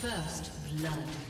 First blood.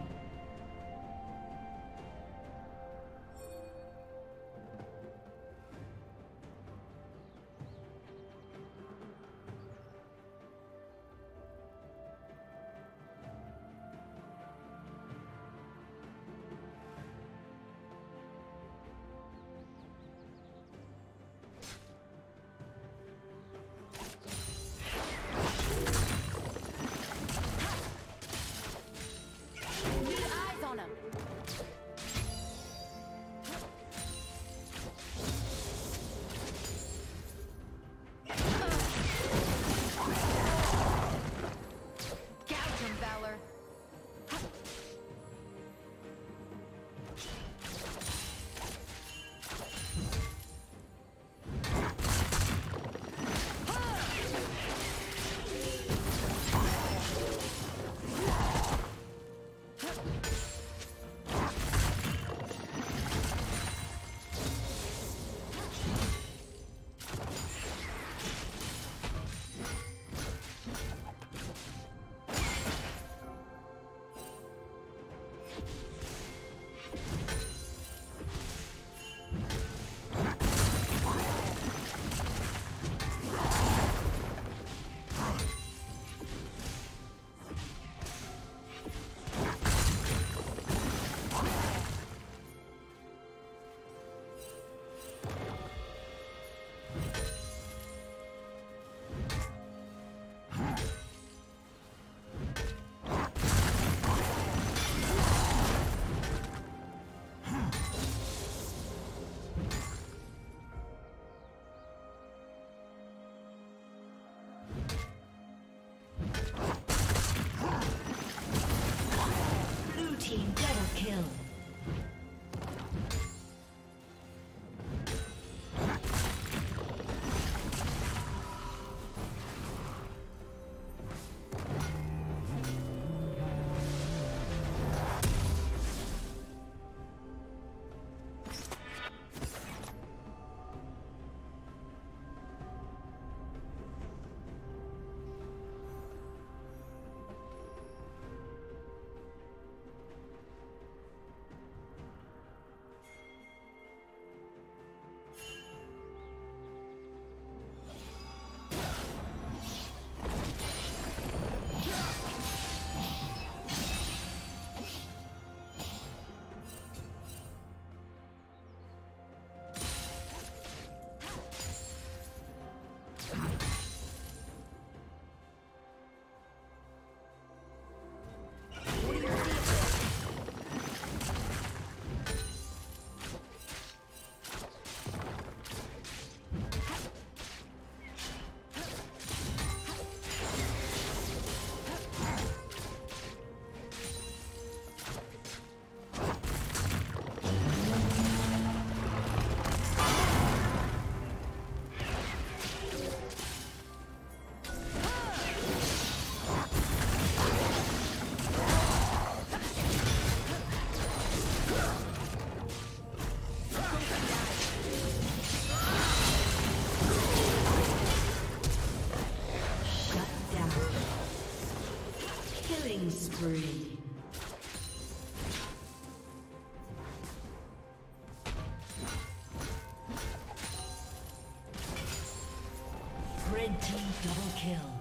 Kill.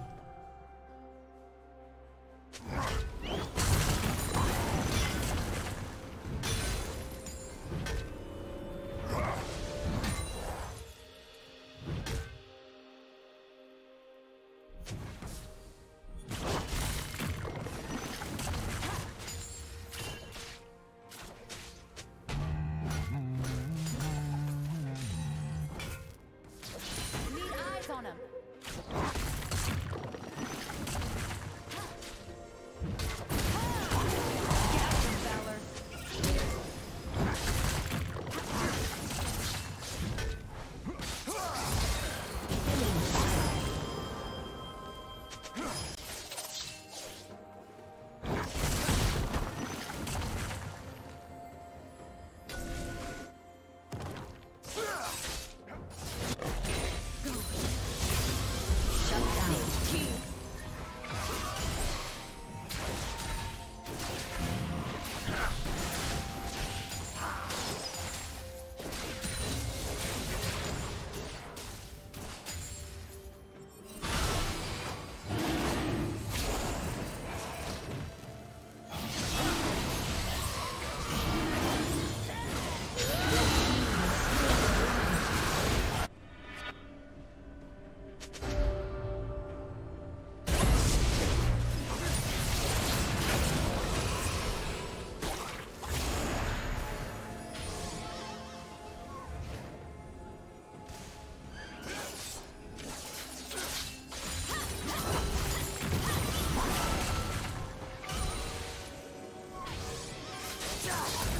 Gotcha!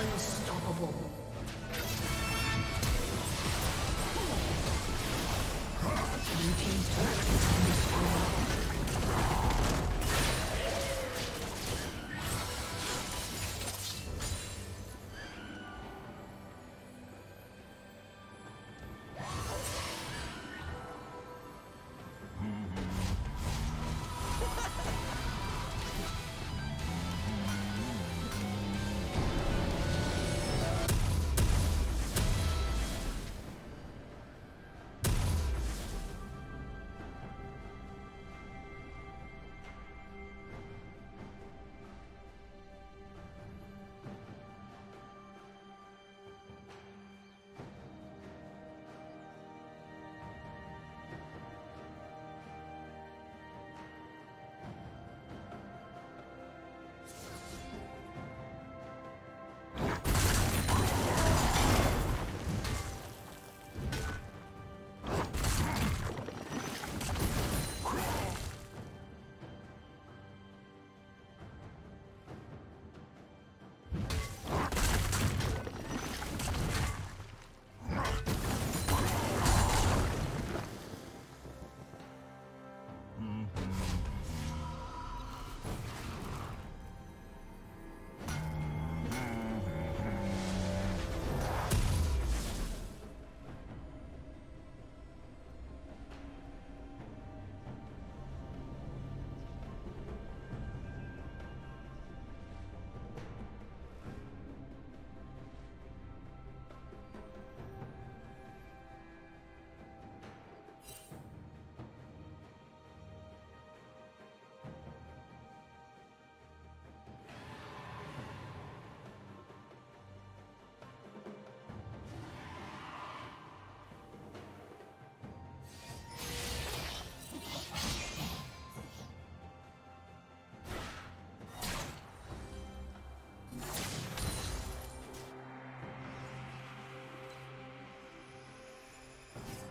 Unstoppable.